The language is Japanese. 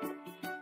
あ!